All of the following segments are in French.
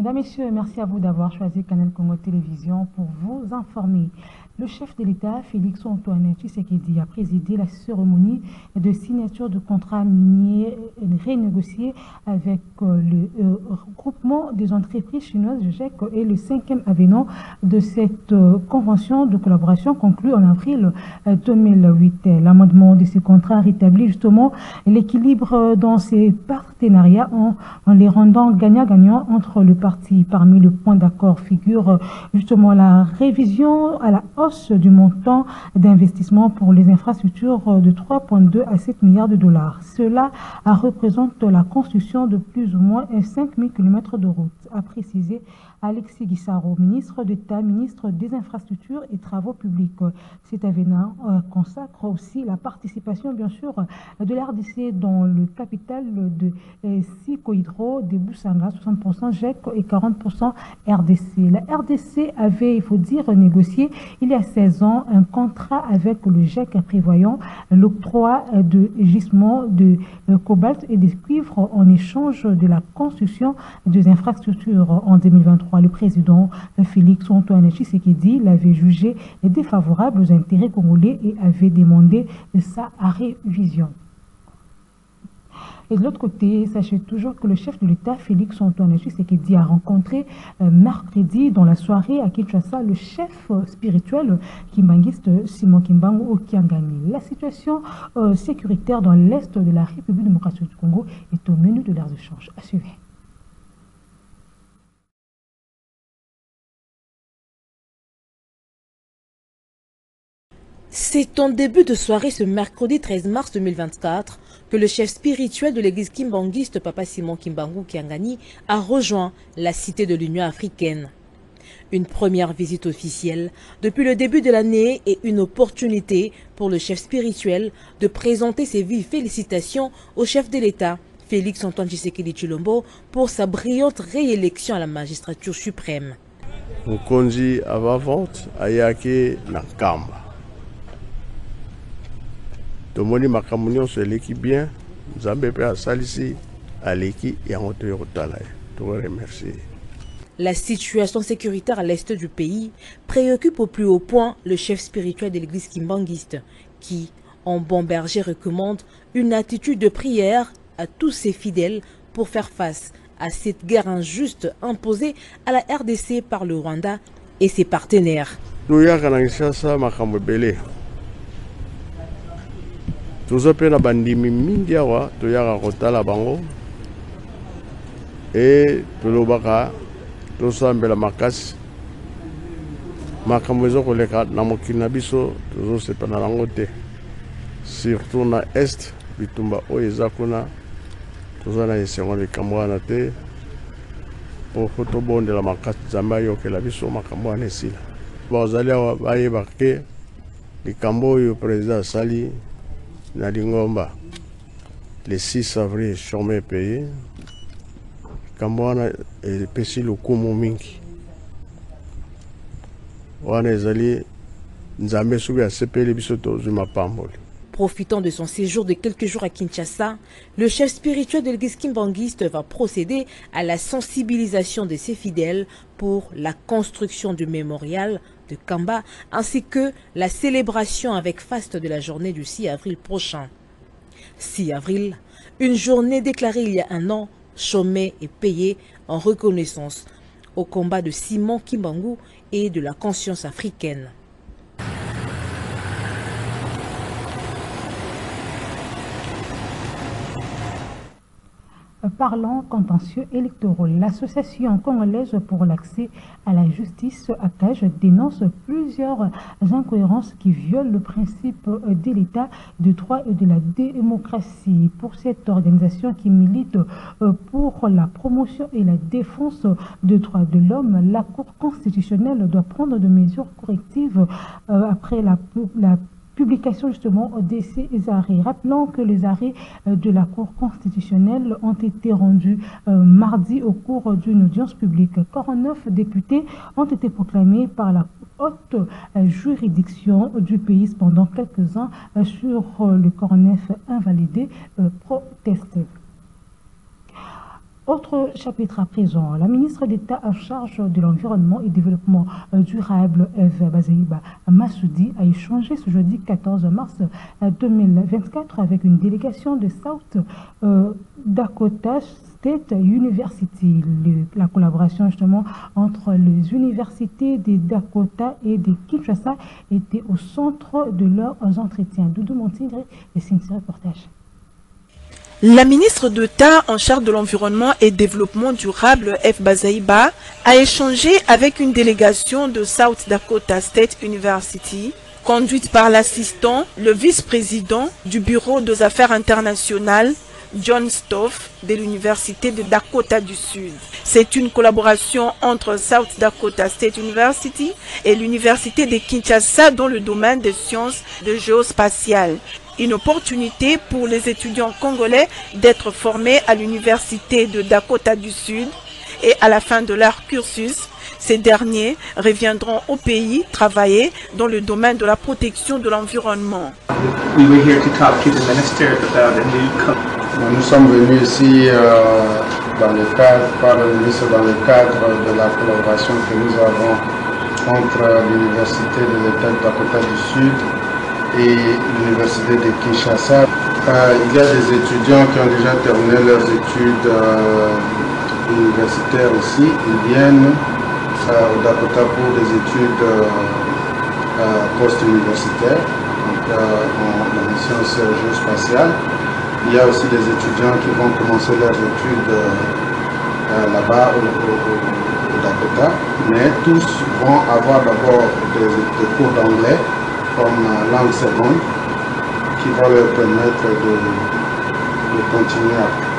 Mesdames, Messieurs, merci à vous d'avoir choisi Canal Congo Télévision pour vous informer. Le chef de l'État, Félix Antoine Tshisekedi, a présidé la cérémonie de signature de contrats miniers renégociés avec euh, le euh, groupement des entreprises chinoises GEC et le cinquième avenant de cette euh, convention de collaboration conclue en avril 2008. L'amendement de ces contrats rétablit justement l'équilibre dans ces partenariats en, les rendant gagnant-gagnant entre le Parmi le point d'accord figure justement la révision à la hausse du montant d'investissement pour les infrastructures de 3,2 à 7 milliards de dollars. Cela représente la construction de plus ou moins 5 000 km de route, a précisé Alexis Guissaro, ministre d'État, ministre des Infrastructures et Travaux publics. Cet événement euh, consacre aussi la participation, bien sûr, de l'RDC dans le capital de euh, Sikohydro de Boussanga, 60% GEC et 40% RDC. La RDC avait, il faut dire, négocié il y a 16 ans un contrat avec le GEC prévoyant l'octroi de gisements de euh, cobalt et de cuivre en échange de la construction des infrastructures en 2023. Le président Félix Antoine Tshisekedi l'avait jugé défavorable aux intérêts congolais et avait demandé sa révision. Et de l'autre côté, sachez toujours que le chef de l'État, Félix Antoine Tshisekedi, a rencontré euh, mercredi dans la soirée à Kinshasa le chef euh, spirituel kimbangiste Simon Kimbangu Okiangani. La situation euh, sécuritaire dans l'est de la République démocratique du Congo est au menu de leurs échanges. À suivre. C'est en début de soirée ce mercredi 13 mars 2024 que le chef spirituel de l'église kimbanguiste Papa Simon Kimbangu Kiangani a rejoint la cité de l'Union africaine. Une première visite officielle depuis le début de l'année et une opportunité pour le chef spirituel de présenter ses vives félicitations au chef de l'État, Félix Antoine Tshisekedi Chilombo, pour sa brillante réélection à la magistrature suprême. Tomoni makambo nyonso eleki bien. Nzambe mpe asalisi aleki yango toye kotala ye. Tokoremercie La situation sécuritaire à l'est du pays préoccupe au plus haut point le chef spirituel de l'église kimbanguiste qui, en bon berger, recommande une attitude de prière à tous ses fidèles pour faire face à cette guerre injuste imposée à la RDC par le Rwanda et ses partenaires. Toza mpe na bandimi mingi awa toyaka kotala bango. E tolobaka tosambela makasi. Makambo eza koleka na mokili na biso tozosepana nango te. Surtout na este bitumba oyo eza kuna toza na esengo likambo wana te. Mpo tobondela makasi nzambe ayokela biso makambo wana esila. Bazali awa bayeba ke likambo oyo président asali na lingomba le 6 avril chome epeye likambo wana epesi lokumu mingi wana tozwi mapamboli Profitant de son séjour de quelques jours à Kinshasa, le chef spirituel de l'église kimbanguiste va procéder à la sensibilisation de ses fidèles pour la construction du mémorial de Kamba ainsi que la célébration avec faste de la journée du 6 avril prochain. 6 avril, une journée déclarée il y a un an, chômée et payée en reconnaissance au combat de Simon Kimbangu et de la conscience africaine. Parlant contentieux électoraux, l'association congolaise pour l'accès à la justice ACAJ dénonce plusieurs incohérences qui violent le principe de l'État de droit et de la démocratie. Pour cette organisation qui milite euh, pour la promotion et la défense des droits de l'homme, la Cour constitutionnelle doit prendre des mesures correctives euh, après la publication justement de ces arrêts. Rappelons que les arrêts euh, de la Cour constitutionnelle ont été rendus euh, mardi au cours d'une audience publique. 49 députés ont été proclamés par la haute euh, juridiction du pays pendant quelques ans sur le cornef invalidé protesté. Autre chapitre à présent, la ministre d'État en charge de l'environnement et développement durable, Eve Bazaïba Massoudi, a échangé ce jeudi 14 mars 2024 avec une délégation de South euh, Dakota State University. la collaboration justement entre les universités des Dakota et des Kinshasa était au centre de leurs entretiens. Doudou Montigre et Cynthia Reportage. La ministre d'État en charge de l'environnement et développement durable, F. Bazaïba, a échangé avec une délégation de South Dakota State University, conduite par l'assistant, le vice-président du Bureau des affaires internationales, John Stoff, de l'Université de Dakota du Sud. C'est une collaboration entre South Dakota State University et l'Université de Kinshasa dans le domaine des sciences de géospatiales une opportunité pour les étudiants congolais d'être formés à l'université de Dakota du Sud et à la fin de leur cursus, ces derniers reviendront au pays travailler dans le domaine de la protection de l'environnement. Nous sommes venus ici euh, dans le cadre, par le ministre, dans le cadre de la collaboration que nous avons entre l'Université de l'État de Dakota du Sud et l'université de Kinshasa. Euh, il y a des étudiants qui ont déjà terminé leurs études euh, universitaires aussi. Ils viennent euh, au Dakota pour des études post-universitaires, donc en, sciences géospatiales. Il y a aussi des étudiants qui vont commencer leurs études là-bas au, Dakota, mais tous vont avoir d'abord des cours d'anglais langue seconde qui va leur permettre continuer à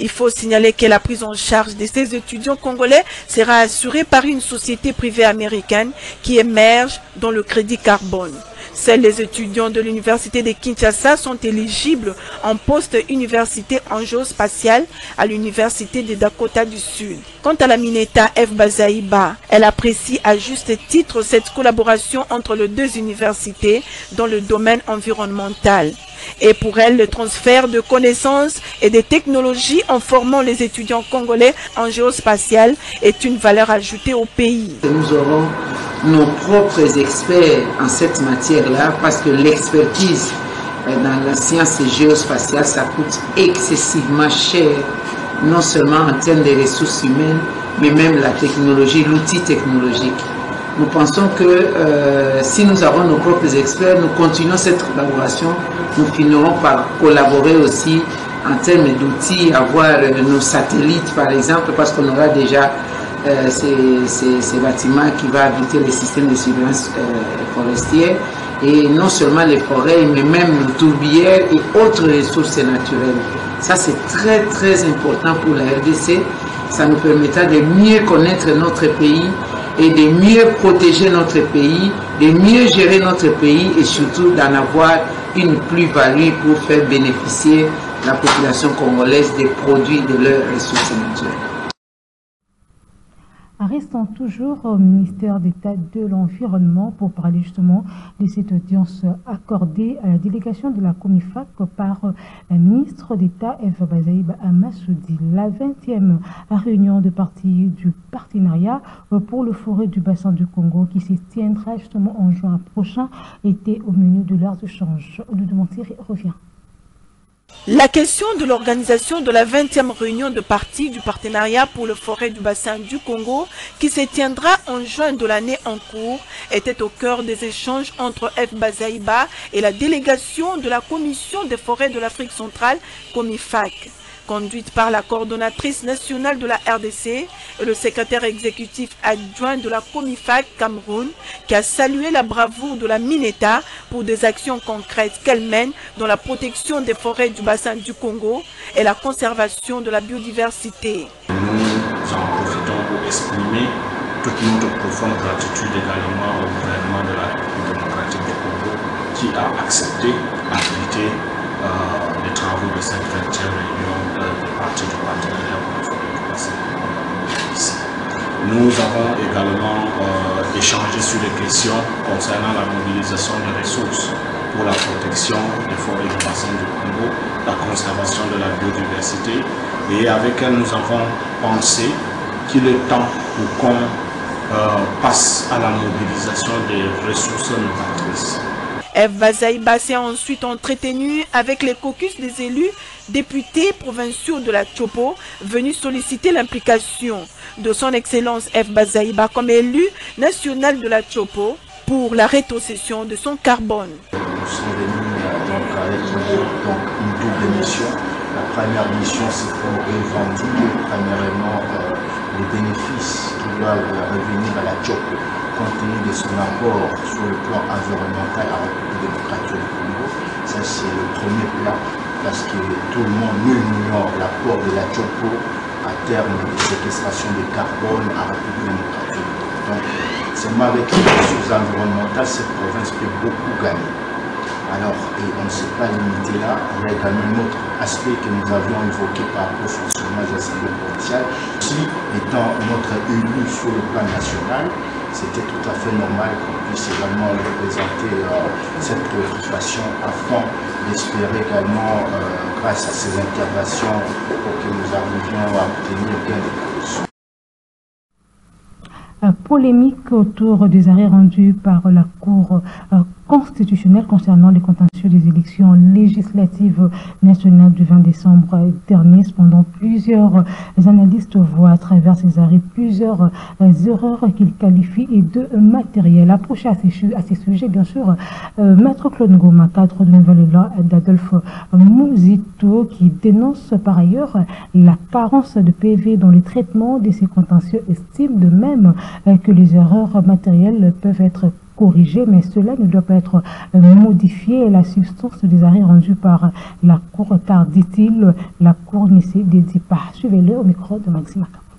il faut signaler que la prise en charge de ces étudiants congolais sera assurée par une société privée américaine qui émerge dans le crédit carbone. Seuls les étudiants de l'université de Kinshasa sont éligibles en poste université en géospatial à l'université de Dakota du Sud. Quant à la Mineta F. Bazaïba, elle apprécie à juste titre cette collaboration entre les deux universités dans le domaine environnemental. Et pour elle, le transfert de connaissances et de technologies en formant les étudiants congolais en géospatial est une valeur ajoutée au pays. Nous aurons nos propres experts en cette matière-là parce que l'expertise euh, dans la science géospatiale, ça coûte excessivement cher, non seulement en termes de ressources humaines, mais même la technologie, l'outil technologique. Nous pensons que euh, si nous avons nos propres experts, nous continuons cette collaboration, nous finirons par collaborer aussi en termes d'outils, avoir euh, nos satellites par exemple, parce qu'on aura déjà euh, ces, bâtiments qui vont habiter les systèmes de surveillance forestière et non seulement les forêts, mais même les tourbières et autres ressources naturelles. Ça, c'est très, très important pour la RDC. Ça nous permettra de mieux connaître notre pays et de mieux protéger notre pays, de mieux gérer notre pays et surtout d'en avoir une plus-value pour faire bénéficier la population congolaise des produits de leurs ressources naturelles. Restons toujours au ministère d'État de l'Environnement pour parler justement de cette audience accordée à la délégation de la Comifac par la ministre d'État Eva Bazaïb Amassoudi. La 20e réunion de partie du partenariat pour le forêt du bassin du Congo qui se tiendra justement en juin prochain était au menu de échanges. de mentir revient. La question de l'organisation de la 20e réunion de partie du partenariat pour le forêt du bassin du Congo, qui se tiendra en juin de l'année en cours, était au cœur des échanges entre F. Bazaïba et la délégation de la Commission des forêts de l'Afrique centrale, COMIFAC conduite par la coordonnatrice nationale de la RDC et le secrétaire exécutif adjoint de la Comifac Cameroun, qui a salué la bravoure de la Mineta pour des actions concrètes qu'elle mène dans la protection des forêts du bassin du Congo et la conservation de la biodiversité. Nous en profitons pour exprimer toute notre profonde gratitude également au gouvernement de la République démocratique du Congo qui a accepté d'inviter euh, les travaux de cette 20e Nous avons également euh, échangé sur les questions concernant la mobilisation des ressources pour la protection des forêts bassin du Congo, la conservation de la biodiversité, et avec elle, nous avons pensé qu'il est temps pour qu'on euh, passe à la mobilisation des ressources novatrices. Eve Bazaïba s'est ensuite entretenu avec les caucus des élus députés provinciaux de la Chopo venus solliciter l'implication de son Excellence Eve Bazaïba comme élu national de la Chopo pour la rétrocession de son carbone. Nous sommes venus euh, donc avec une double mission. La première mission, c'est pour revendiquer premièrement euh, les bénéfices qui doivent revenir à la Chopo compte tenu de son apport sur le plan environnemental à la République démocratique du Congo. Ça, c'est le premier plan parce que tout le monde, nul n'ignore l'apport de la Chopo à terme de séquestration de carbone à la République démocratique. Donc, seulement avec les ressources environnementales, cette province peut beaucoup gagner. Alors, et on ne s'est pas limité là, il y a également un autre aspect que nous avions évoqué par rapport au fonctionnement de l'Assemblée provinciale. Si, étant notre élu sur le plan national, c'était tout à fait normal qu'on puisse également représenter euh, cette préoccupation afin d'espérer également, euh, grâce à ces interventions, pour que nous arrivions à obtenir gain de cause. Polémique autour des arrêts rendus par la Cour constitutionnelle concernant les contentieux des élections législatives nationales du 20 décembre dernier. Cependant, plusieurs analystes voient à travers ces arrêts plusieurs euh, erreurs qu'ils qualifient de matériel. Approché à ces, sujets, bien sûr, euh, Maître Claude Ngoma, cadre de nouvelle loi d'Adolphe Mouzito, qui dénonce par ailleurs la carence de PV dans le traitement de ces contentieux, estime de même euh, que les erreurs matérielles peuvent être corrigées, mais cela ne doit pas être euh, modifié. La substance des arrêts rendus par la Cour, car dit-il, la Cour ne s'y dédie pas. Suivez-le au micro de Maxime Acap.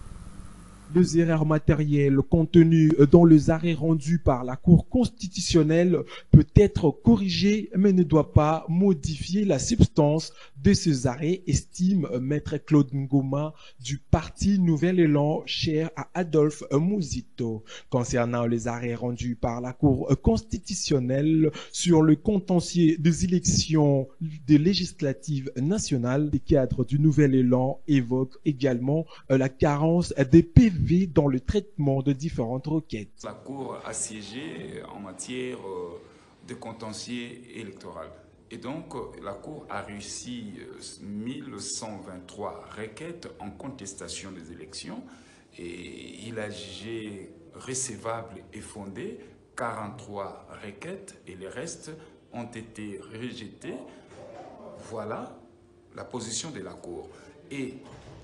Les erreurs matérielles contenues dans les arrêts rendus par la Cour constitutionnelle peut être corrigée, mais ne doit pas modifier la substance de ces arrêts, estime Maître Claude Ngoma du parti Nouvel Élan, cher à Adolphe Mouzito. Concernant les arrêts rendus par la Cour constitutionnelle sur le contentieux des élections des législatives nationales, les cadres du Nouvel Élan évoquent également la carence des PV dans le traitement de différentes requêtes. La Cour a siégé en matière de contentieux électoral. Et donc, la Cour a réussi 1123 requêtes en contestation des élections et il a jugé recevable et fondé 43 requêtes et les restes ont été rejetés. Voilà la position de la Cour. Et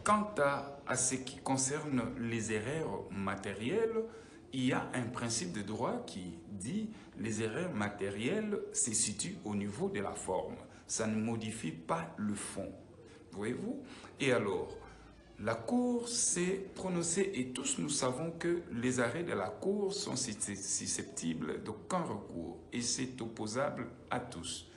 quant à, ce qui concerne les erreurs matérielles, il y a un principe de droit qui dit les erreurs matérielles se situent au niveau de la forme. Ça ne modifie pas le fond. Voyez-vous? Et alors, la Cour s'est prononcée et tous nous savons que les arrêts de la Cour sont susceptibles d'aucun recours et c'est opposable à tous.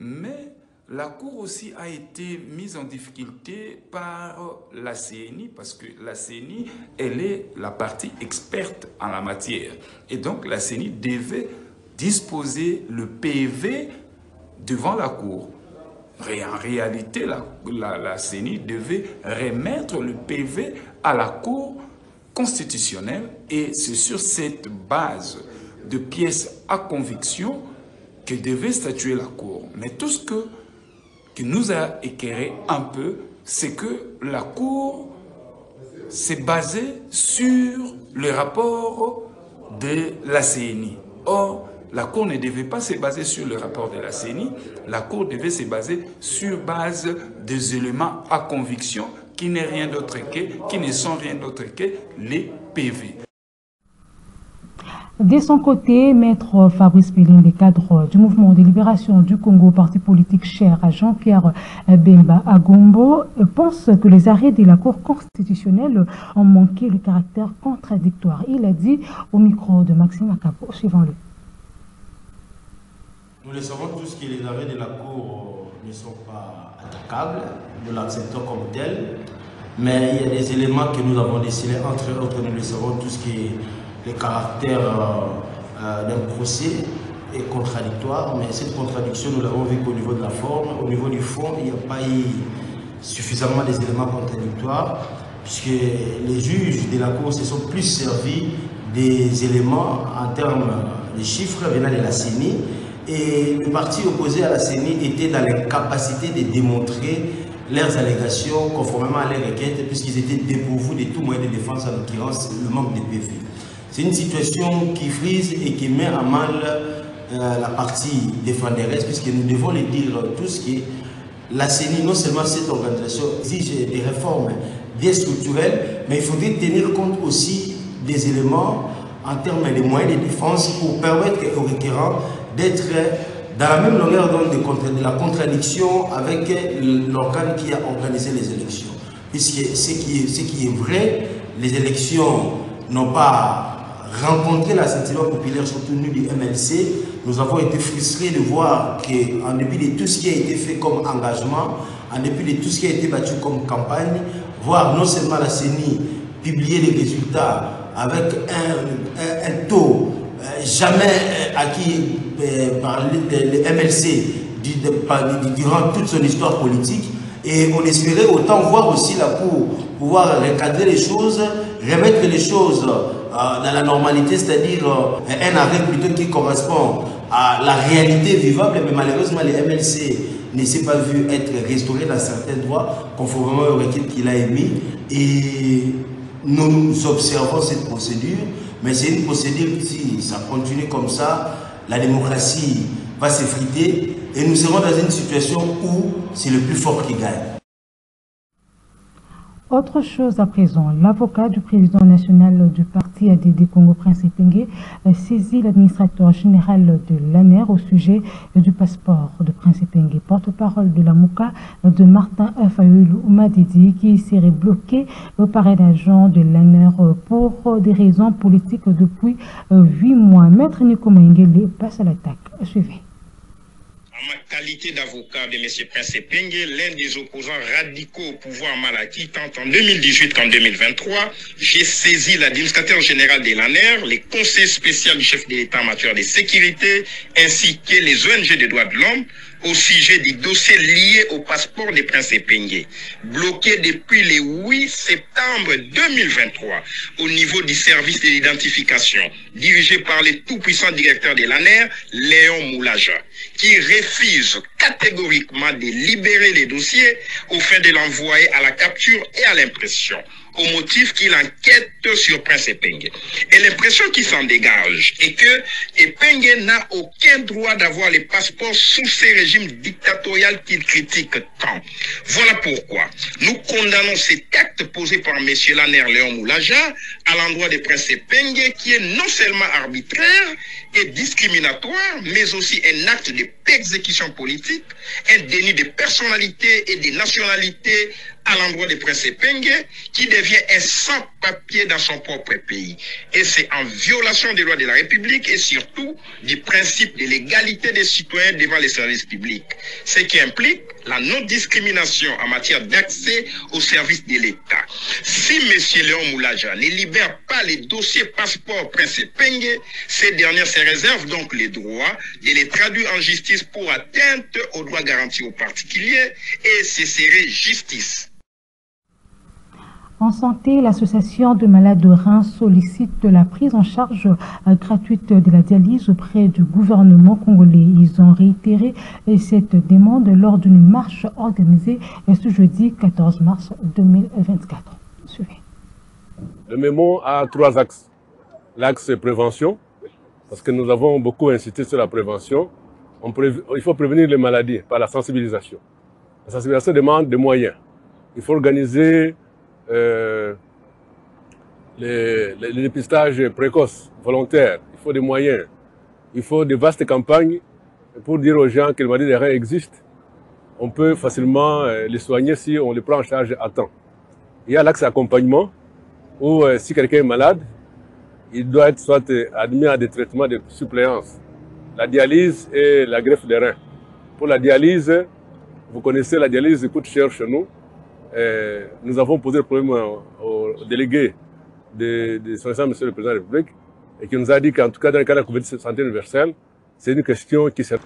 Mais la Cour aussi a été mise en difficulté par la CNI parce que la CNI, elle est la partie experte en la matière. Et donc la CNI devait disposer le PV devant la Cour. En réalité, la, la, la CENI devait remettre le PV à la Cour constitutionnelle et c'est sur cette base de pièces à conviction que devait statuer la Cour. Mais tout ce que, qui nous a éclairé un peu, c'est que la Cour s'est basée sur le rapport de la CNI. Or, la Cour ne devait pas se baser sur le rapport de la CENI, la Cour devait se baser sur base des éléments à conviction qui n'est rien d'autre que, qui ne sont rien d'autre que les PV. De son côté, maître Fabrice Péline, des cadres du mouvement de libération du Congo, parti politique cher à Jean-Pierre Bemba Agombo, pense que les arrêts de la Cour constitutionnelle ont manqué le caractère contradictoire. Il a dit au micro de Maxime Akapo, suivant-le. Nous le savons tous que les arrêts de la Cour ne sont pas attaquables, nous l'acceptons comme tel, mais il y a des éléments que nous avons décidés, entre autres, nous le savons tous que le caractère euh, d'un procès est contradictoire, mais cette contradiction, nous l'avons vu qu'au niveau de la forme, au niveau du fond, il n'y a pas eu suffisamment des éléments contradictoires, puisque les juges de la Cour se sont plus servis des éléments en termes de chiffres venant de la CENI, et le parti opposé à la CENI était dans les capacités de démontrer leurs allégations conformément à leurs requêtes, puisqu'ils étaient dépourvus de tout moyen de défense, en l'occurrence le manque de PV. C'est une situation qui frise et qui met à mal euh, la partie défenderesse, puisque nous devons le dire tous que la CENI, non seulement cette organisation, exige des réformes bien structurelles, mais il faudrait tenir compte aussi des éléments en termes de moyens de défense pour permettre aux requérants d'être dans la même longueur de, la contradiction avec l'organe qui a organisé les élections. Puisque ce qui est, ce qui est vrai, les élections n'ont pas rencontré l'assentiment populaire soutenu du MLC. Nous avons été frustrés de voir qu'en dépit de tout ce qui a été fait comme engagement, en dépit de tout ce qui a été battu comme campagne, voir non seulement la CENI publier les résultats avec un, un, taux euh, jamais acquis euh, par le, MLC durant toute son histoire politique. Et on espérait autant voir aussi la Cour pouvoir recadrer les choses, remettre les choses euh, dans la normalité, c'est-à-dire un arrêt plutôt qui correspond à la réalité vivable, mais malheureusement les MLC ne s'est pas vu être restauré dans certains droits, conformément aux requêtes qu'il a émis. Et nous observons cette procédure, mais c'est une procédure si ça continue comme ça, la démocratie va s'effriter et nous serons dans une situation où c'est le plus fort qui gagne. Autre chose à présent, l'avocat du président national du parti ADD Congo Prince Epenge saisit l'administrateur général de l'ANER au sujet du passeport de Prince Epenge. Porte-parole de la MOCA de Martin Fayoulou Oumadidi qui serait bloqué par un agent de l'ANER pour des raisons politiques depuis huit mois. Maître Nico Mengele passe à l'attaque. Suivez ma qualité d'avocat de M. Prince Penge, l'un des opposants radicaux au pouvoir malaki, tant en 2018 qu'en 2023, j'ai saisi l'administrateur général de l'ANER, les conseils spéciaux du chef de l'État en matière de sécurité, ainsi que les ONG des droits de l'homme, au sujet du dossier lié au passeport des Prince Epenge, bloqué depuis le 8 septembre 2023 au niveau du service de l'identification, dirigé par le tout-puissant directeur de l'ANER, Léon Moulaja, qui refuse catégoriquement de libérer les dossiers au fin de l'envoyer à la capture et à l'impression au motif qu'il enquête sur Prince Epenge. Et l'impression qui s'en dégage est que Epenge n'a aucun droit d'avoir les passeports sous ces régimes dictatorial qu'il critique tant. Voilà pourquoi nous condamnons cet acte posé par M. Laner Léon Moulaja à l'endroit de Prince Epenge qui est non seulement arbitraire et discriminatoire, mais aussi un acte de persécution politique, un déni de personnalité et de nationalité à l'endroit de Prince Penge, qui devient un sans-papier dans son propre pays. Et c'est en violation des lois de la République et surtout du principe de l'égalité des citoyens devant les services publics, ce qui implique la non-discrimination en matière d'accès aux services de l'État. Si M. Léon Moulaja ne libère pas les dossiers passeport Prince Penge, ces derniers se réservent donc les droits de les traduire en justice pour atteinte aux droits garantis aux particuliers et ce serait justice. En santé, l'association de malades de reins sollicite la prise en charge gratuite de la dialyse auprès du gouvernement congolais. Ils ont réitéré cette demande lors d'une marche organisée ce jeudi 14 mars 2024. Suivez. Le mémo a trois axes. L'axe prévention, parce que nous avons beaucoup incité sur la prévention. On il faut prévenir les maladies par la sensibilisation. La sensibilisation demande des moyens. Il faut organiser euh, les, dépistages précoces, volontaires. Il faut des moyens. Il faut de vastes campagnes pour dire aux gens que le maladie des reins existe. On peut facilement euh, les soigner si on les prend en charge à temps. Il y a l'axe accompagnement où euh, si quelqu'un est malade, il doit être soit admis à des traitements de suppléance, la dialyse et la greffe des reins. Pour la dialyse, vous connaissez la dialyse coûte cher chez nous. Euh, nous avons posé le problème au, délégué de, de son excellence, Monsieur le Président de la République, et qui nous a dit qu'en tout cas, dans le cas de la couverture santé universelle, c'est une question qui s'est...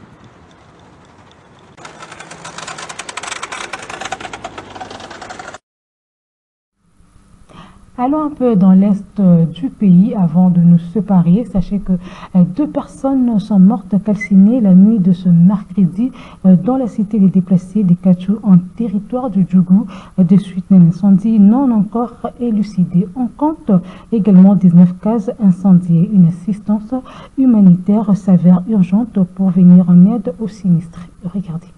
Allons un peu dans l'est euh, du pays avant de nous séparer. Sachez que euh, deux personnes sont mortes calcinées la nuit de ce mercredi euh, dans la cité des déplacés des Kachou en territoire du Djougou de suite d'un incendie non encore élucidé. On compte également 19 cases incendiées. Une assistance humanitaire s'avère urgente pour venir en aide aux sinistrés. Regardez.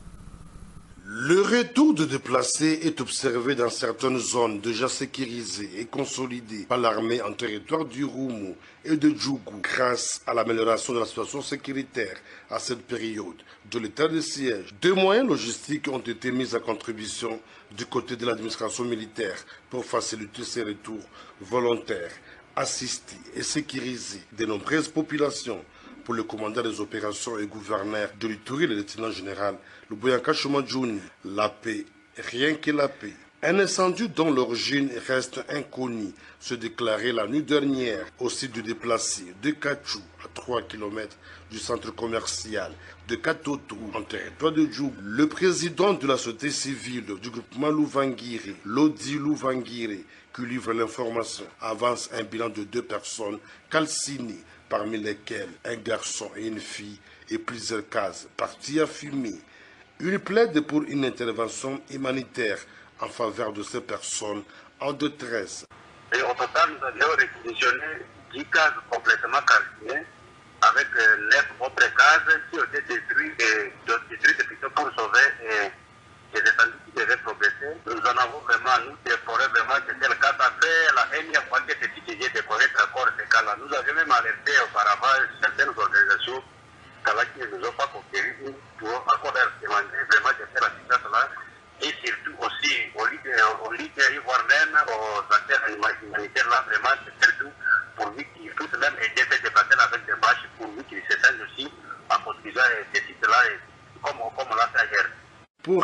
Le retour de déplacés est observé dans certaines zones déjà sécurisées et consolidées par l'armée en territoire du Roumou et de Djougou grâce à l'amélioration de la situation sécuritaire à cette période de l'état de siège. Deux moyens logistiques ont été mis à contribution du côté de l'administration militaire pour faciliter ces retours volontaires, assistés et sécurisés de nombreuses populations pour le commandant des opérations et gouverneur de l'Itourie, le lieutenant général Luboyanka Shumadjouni. La paix, rien que la paix. Un incendie dont l'origine reste inconnue se déclarait la nuit dernière au site du déplacé de Kachou, à 3 km du centre commercial de Katoto, en territoire de Djoug. Le président de la société civile du groupement Louvangiri, Lodi Louvangiri, qui livre l'information, avance un bilan de deux personnes calcinées parmi lesquels un garçon et une fille et plusieurs cases partis à fumer. Il plaide pour une intervention humanitaire en faveur de ces personnes en détresse. Et au total, nous avions réquisitionné 10 cases complètement calcinées avec 9 autres cases qui ont été détruites, et, détruites plutôt pour sauver et, les descendus qui devaient progresser. Nous en avons vraiment, nous, décoré vraiment que c'est le cas. Ça fait la énième fois que c'est utilisé de connaître encore ces cas-là. Nous avions même alerté auparavant certaines organisations qui ne nous ont pas conquéri pour encore demander vraiment de faire assistance-là. Et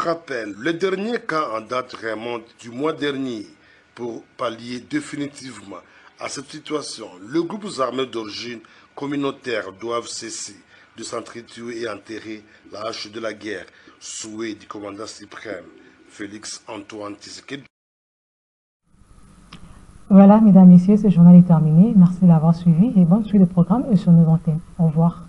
Pour rappel, le dernier cas en date remonte du mois dernier. Pour pallier définitivement à cette situation, le groupe armés d'origine communautaire doivent cesser de s'entretuer et enterrer la hache de la guerre, souhait du commandant suprême Félix Antoine Tshisekedi. Voilà, mesdames, messieurs, ce journal est terminé. Merci d'avoir suivi et bonne suite de programme sur nos antennes. Au revoir.